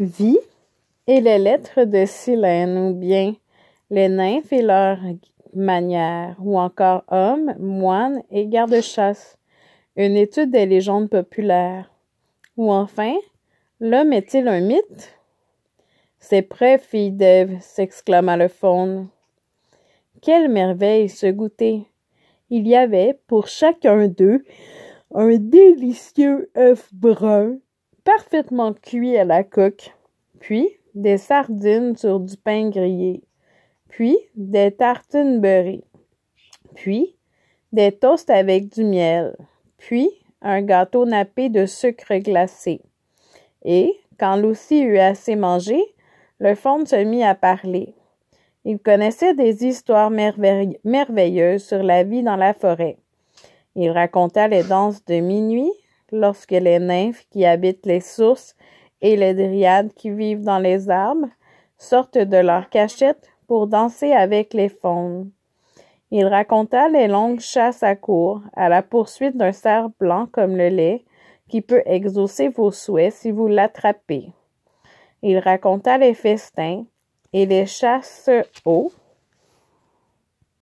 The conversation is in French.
vie et les lettres de Silène, ou bien les nymphes et leurs manières, ou encore hommes, moines et gardes-chasse, une étude des légendes populaires. Ou enfin, l'homme est-il un mythe? C'est prêt, fille d'Ève, s'exclama le faune. Quelle merveille ce goûter! Il y avait pour chacun d'eux un délicieux œuf brun, parfaitement cuit à la coque, puis des sardines sur du pain grillé, puis des tartines beurrées, puis des toasts avec du miel, puis un gâteau nappé de sucre glacé. Et, quand Lucie eut assez mangé, le faune se mit à parler. Il connaissait des histoires merveilleuses sur la vie dans la forêt. Il raconta les danses de minuit, lorsque les nymphes qui habitent les sources et les dryades qui vivent dans les arbres sortent de leur cachette pour danser avec les faunes. Il raconta les longues chasses à court, à la poursuite d'un cerf blanc comme le lait, qui peut exaucer vos souhaits si vous l'attrapez. Il raconta les festins et les chasses hauts